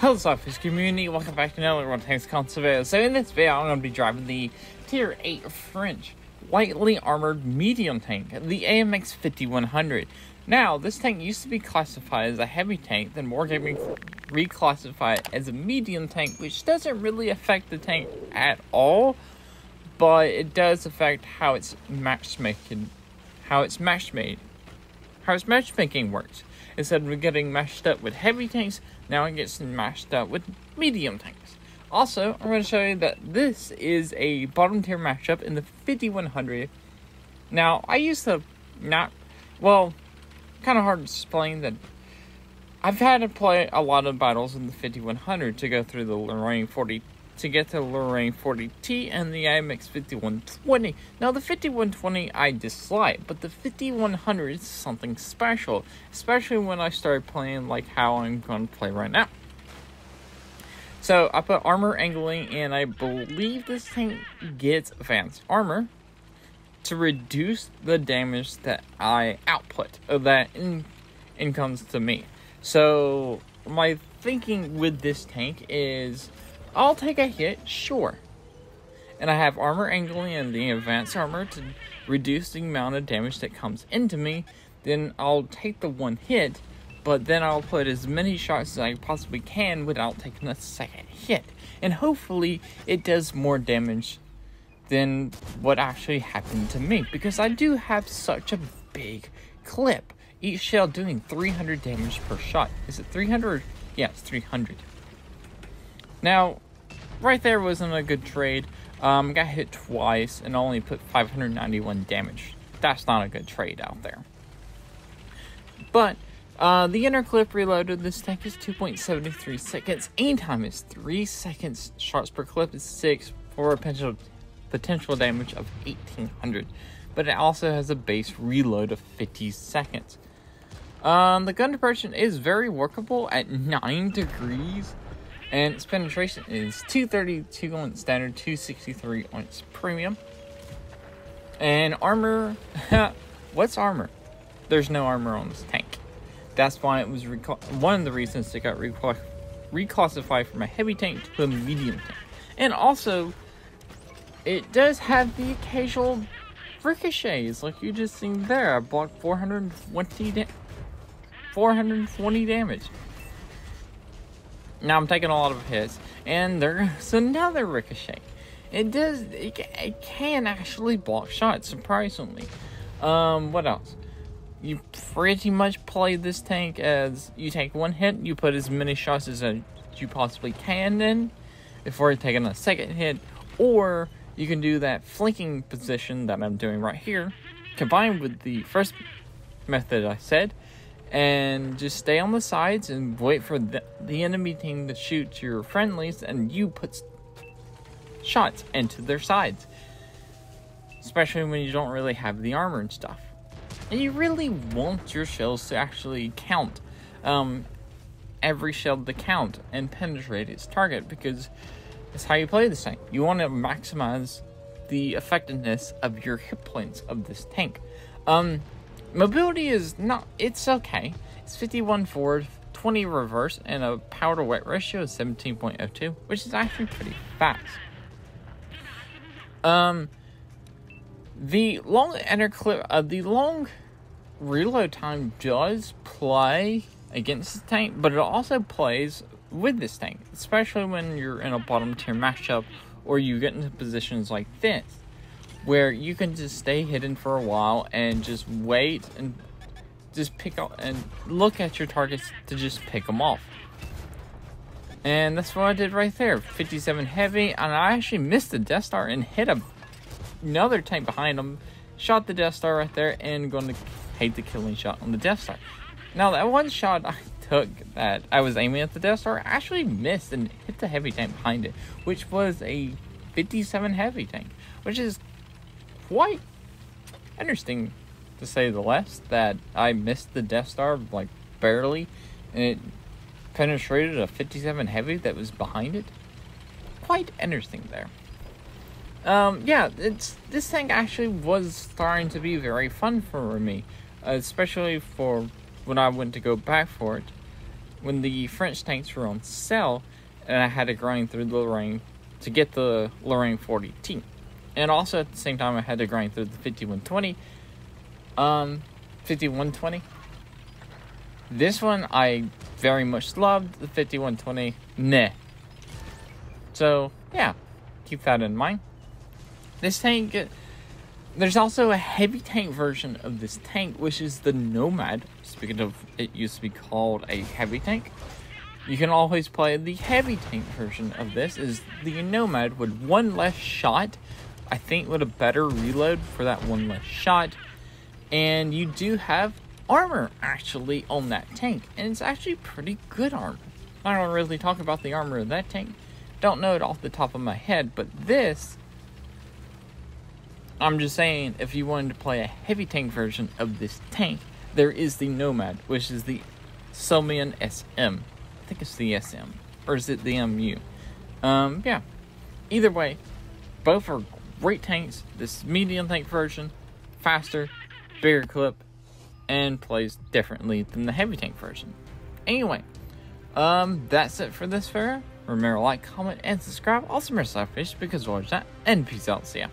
Hello Surface community, welcome back to another One Tanks video. So in this video I'm going to be driving the Tier 8 French lightly armored medium tank, the AMX 5100. Now, this tank used to be classified as a heavy tank, then Wargaming reclassified it as a medium tank, which doesn't really affect the tank at all, but it does affect how it's matchmaking, how it's matchmade, how its matchmaking works. Instead of getting mashed up with heavy tanks, now it gets matched up with medium tanks. Also, I'm going to show you that this is a bottom tier matchup in the 5100. Now, I used to not, well, kind of hard to explain that I've had to play a lot of battles in the 5100 to go through the Lorraine 40 to get to the Lorraine 40T and the AMX 5120. Now, the 5120 I dislike, but the 5100 is something special, especially when I started playing like how I'm going to play right now. So, I put armor angling, and I believe this tank gets advanced armor to reduce the damage that I output, or that in, in comes to me. So, my thinking with this tank is I'll take a hit, sure. And I have armor angling and the advanced armor to reduce the amount of damage that comes into me. Then I'll take the one hit, but then I'll put as many shots as I possibly can without taking a second hit. And hopefully it does more damage than what actually happened to me. Because I do have such a big clip. Each shell doing 300 damage per shot. Is it 300? Yeah, it's 300. Now, right there wasn't a good trade. Um, got hit twice and only put 591 damage. That's not a good trade out there. But uh, the inner clip reloaded. This tank is 2.73 seconds. Aim time is 3 seconds. Shots per clip is 6 for a potential, potential damage of 1800. But it also has a base reload of 50 seconds. Um, the gun depression is very workable at 9 degrees and its penetration is 232 on standard, 263 on its premium. And armor, what's armor? There's no armor on this tank. That's why it was one of the reasons it got reclassified from a heavy tank to a medium tank. And also, it does have the occasional ricochets, like you just seen there. I blocked 420, da 420 damage. Now I'm taking a lot of hits, and there's another ricochet. It does, it, it can actually block shots, surprisingly. Um, what else? You pretty much play this tank as you take one hit, you put as many shots as you possibly can in before taking a second hit, or you can do that flanking position that I'm doing right here, combined with the first method I said, and just stay on the sides and wait for the, the enemy team to shoot your friendlies and you put shots into their sides. Especially when you don't really have the armor and stuff. And you really want your shells to actually count um, every shell to count and penetrate its target because that's how you play this tank. You want to maximize the effectiveness of your hit points of this tank. Um, Mobility is not, it's okay. It's 51 forward, 20 reverse, and a power to weight ratio of 17.02, which is actually pretty fast. Um, the long enter clip, uh, the long reload time does play against the tank, but it also plays with this tank, especially when you're in a bottom tier matchup or you get into positions like this where you can just stay hidden for a while and just wait and just pick up and look at your targets to just pick them off. And that's what I did right there. 57 heavy, and I actually missed the Death Star and hit a, another tank behind him. Shot the Death Star right there and going to hate the killing shot on the Death Star. Now that one shot I took that I was aiming at the Death Star actually missed and hit the heavy tank behind it, which was a 57 heavy tank, which is quite interesting, to say the least, that I missed the Death Star, like, barely, and it penetrated a 57 Heavy that was behind it. Quite interesting there. Um, yeah, it's this thing actually was starting to be very fun for me, especially for when I went to go back for it. when the French tanks were on sale, and I had to grind through the Lorraine to get the Lorraine 40T. And also at the same time, I had to grind through the 5120. Um, 5120. This one I very much loved. The 5120, meh. So, yeah, keep that in mind. This tank, there's also a heavy tank version of this tank, which is the Nomad. Speaking of, it used to be called a heavy tank. You can always play the heavy tank version of this, is the Nomad with one less shot. I think with a better reload for that one less shot. And you do have armor actually on that tank, and it's actually pretty good armor. I don't really talk about the armor of that tank. Don't know it off the top of my head, but this I'm just saying, if you wanted to play a heavy tank version of this tank, there is the Nomad, which is the Somian SM. I think it's the SM. Or is it the MU? Um, yeah. Either way, both are great tanks. This medium tank version, faster, bigger clip, and plays differently than the heavy tank version. Anyway, um, that's it for this fair. Remember, like, comment, and subscribe. Also, remember, selfish because watch that, and peace out. See ya.